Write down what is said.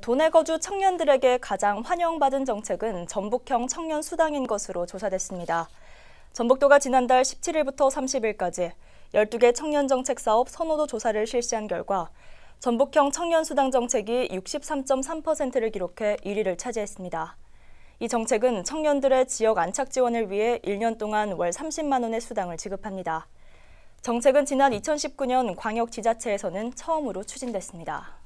도내 거주 청년들에게 가장 환영받은 정책은 전북형 청년 수당인 것으로 조사됐습니다. 전북도가 지난달 17일부터 30일까지 12개 청년 정책 사업 선호도 조사를 실시한 결과 전북형 청년 수당 정책이 63.3%를 기록해 1위를 차지했습니다. 이 정책은 청년들의 지역 안착 지원을 위해 1년 동안 월 30만 원의 수당을 지급합니다. 정책은 지난 2019년 광역 지자체에서는 처음으로 추진됐습니다.